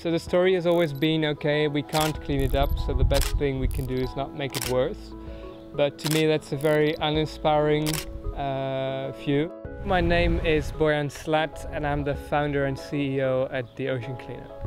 So the story has always been, okay, we can't clean it up, so the best thing we can do is not make it worse. But to me, that's a very uninspiring uh, view. My name is Boyan Slat and I'm the founder and CEO at The Ocean Cleanup.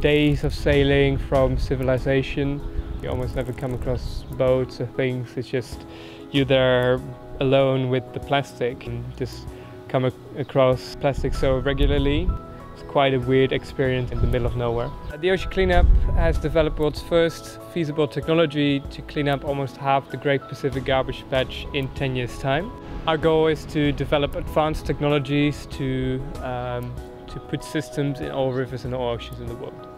Days of sailing from civilization. You almost never come across boats or things. It's just you there alone with the plastic and just come ac across plastic so regularly. It's quite a weird experience in the middle of nowhere. The Ocean Cleanup has developed world's first feasible technology to clean up almost half the Great Pacific Garbage Patch in 10 years time. Our goal is to develop advanced technologies to, um, to put systems in all rivers and all oceans in the world.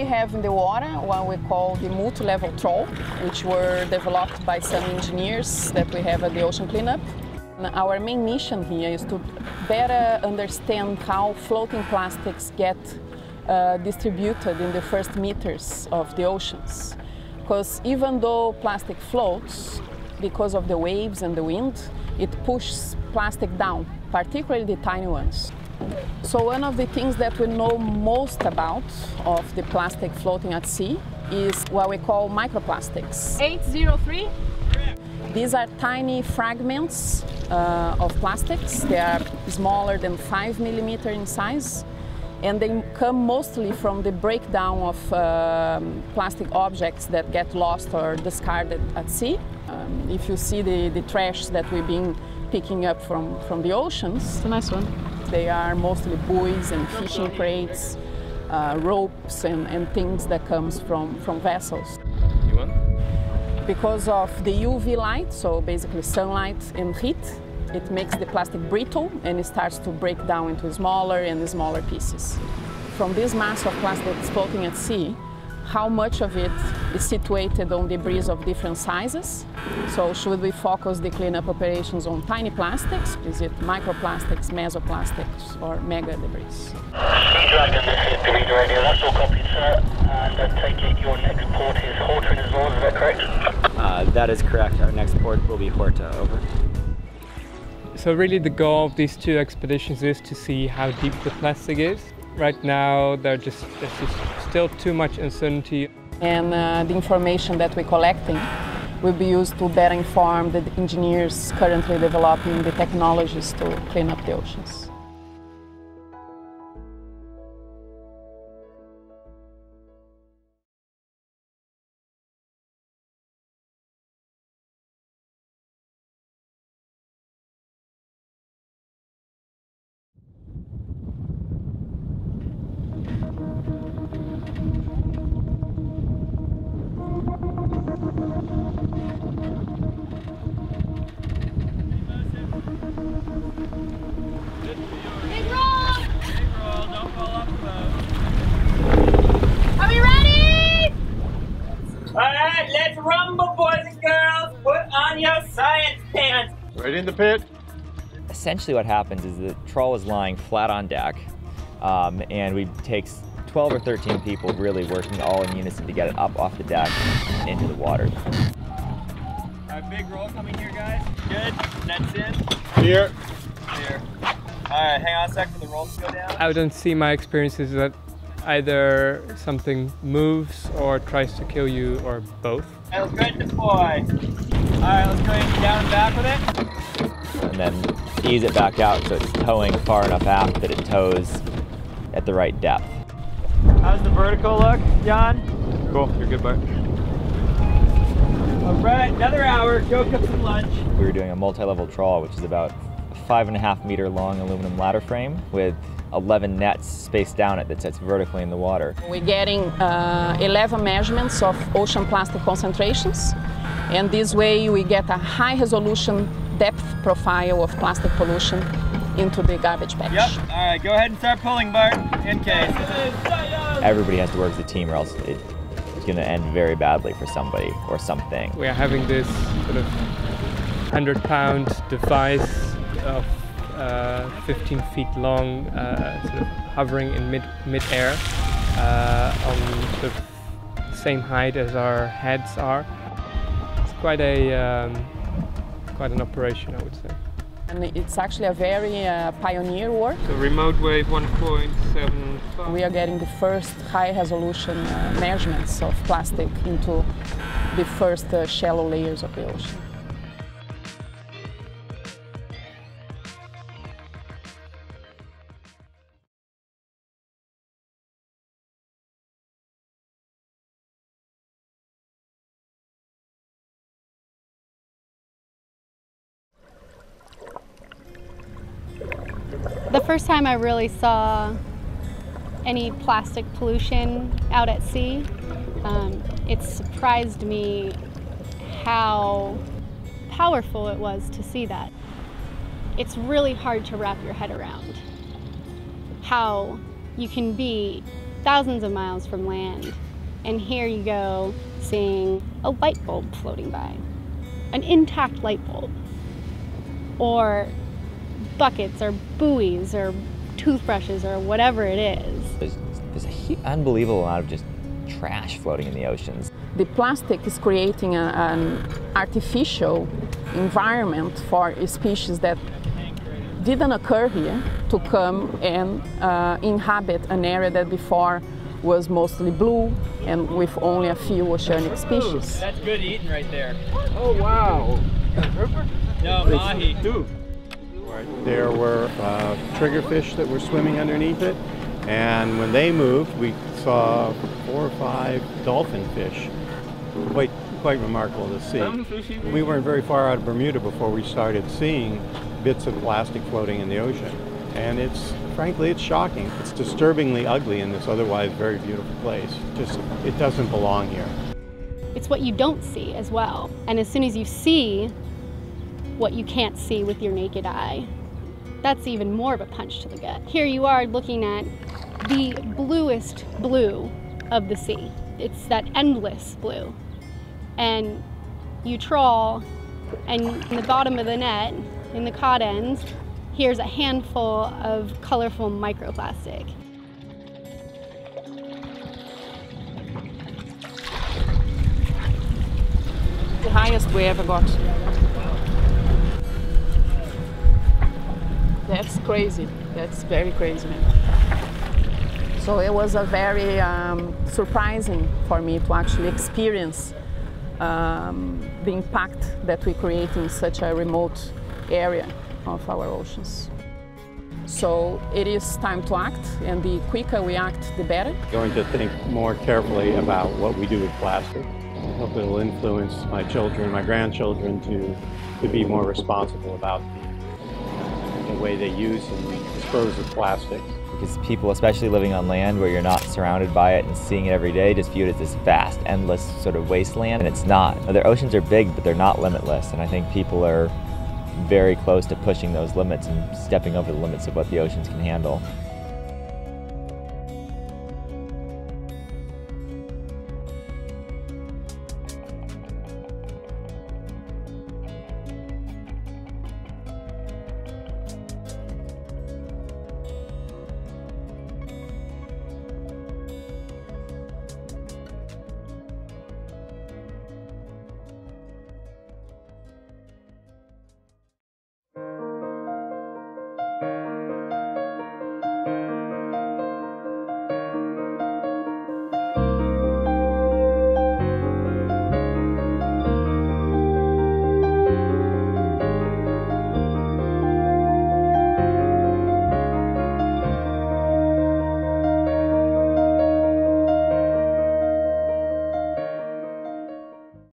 We have in the water what we call the multi-level trawl, which were developed by some engineers that we have at the Ocean Cleanup. Our main mission here is to better understand how floating plastics get uh, distributed in the first meters of the oceans. Because even though plastic floats, because of the waves and the wind, it pushes plastic down, particularly the tiny ones. So one of the things that we know most about of the plastic floating at sea is what we call microplastics. 803? These are tiny fragments uh, of plastics. They are smaller than five millimeter in size and they come mostly from the breakdown of um, plastic objects that get lost or discarded at sea. Um, if you see the, the trash that we've been picking up from, from the oceans. It's a nice one. They are mostly buoys and fishing crates, uh, ropes and, and things that comes from, from vessels. You want? Because of the UV light, so basically sunlight and heat, it makes the plastic brittle and it starts to break down into smaller and smaller pieces. From this mass of plastic floating at sea, how much of it is situated on debris of different sizes. So should we focus the cleanup operations on tiny plastics? Is it microplastics, mesoplastics, or mega debris? Dragon, this is Billy Radio. That's all copied, sir. And I take it your next port is Horta as well, is that correct? Uh, that is correct. Our next port will be Horta. Over. So really the goal of these two expeditions is to see how deep the plastic is. Right now just, there's just still too much uncertainty. And uh, the information that we're collecting will be used to better inform the engineers currently developing the technologies to clean up the oceans. Right in the pit. Essentially what happens is the trawl is lying flat on deck um, and we takes 12 or 13 people really working all in unison to get it up off the deck into the water. Alright, big roll coming here, guys. Good. That's in. Here. Here. Alright, hang on a sec for the rolls to go down. I don't see my experiences that either something moves or tries to kill you or both. Alright, let's go ahead and deploy. Alright, let's go ahead and down and back with it. And then ease it back out so it's towing far enough aft that it tows at the right depth. How's the vertical look, John? Cool. You're good, Bart. Alright, another hour. Go cook some lunch. We were doing a multi-level trawl, which is about a five and a half meter long aluminum ladder frame with 11 nets spaced down it that sits vertically in the water. We're getting uh, 11 measurements of ocean plastic concentrations, and this way we get a high resolution depth profile of plastic pollution into the garbage patch. Yep. Alright, go ahead and start pulling, Bart, in case. Everybody has to work as a team or else it's going to end very badly for somebody or something. We are having this sort of 100 pound device of uh, 15 feet long, uh, sort of hovering in mid mid air uh, on sort of the same height as our heads are. It's quite a um, quite an operation, I would say. And it's actually a very uh, pioneer work. So remote wave 1.7. We are getting the first high resolution uh, measurements of plastic into the first uh, shallow layers of the ocean. The first time I really saw any plastic pollution out at sea, um, it surprised me how powerful it was to see that. It's really hard to wrap your head around how you can be thousands of miles from land and here you go seeing a light bulb floating by, an intact light bulb, or buckets or buoys or toothbrushes or whatever it is. There's, there's an unbelievable amount of just trash floating in the oceans. The plastic is creating a, an artificial environment for species that didn't occur here to come and uh, inhabit an area that before was mostly blue and with only a few oceanic species. That's good eating right there. Oh, wow. No, mahi. There were uh, triggerfish that were swimming underneath it, and when they moved, we saw four or five dolphin fish. Quite, quite remarkable to see. We weren't very far out of Bermuda before we started seeing bits of plastic floating in the ocean, and it's frankly it's shocking. It's disturbingly ugly in this otherwise very beautiful place. Just it doesn't belong here. It's what you don't see as well. And as soon as you see what you can't see with your naked eye, that's even more of a punch to the gut. Here you are looking at the bluest blue of the sea. It's that endless blue. And you trawl, and in the bottom of the net, in the cod ends, here's a handful of colorful microplastic. The highest we ever got. That's crazy. That's very crazy, man. So it was a very um, surprising for me to actually experience um, the impact that we create in such a remote area of our oceans. So it is time to act, and the quicker we act, the better. Going to think more carefully about what we do with plastic. I hope it'll influence my children, my grandchildren to, to be more responsible about the, the way they use and dispose of plastic. Because people, especially living on land where you're not surrounded by it and seeing it every day, just view it as this vast, endless sort of wasteland, and it's not. Their oceans are big, but they're not limitless, and I think people are very close to pushing those limits and stepping over the limits of what the oceans can handle.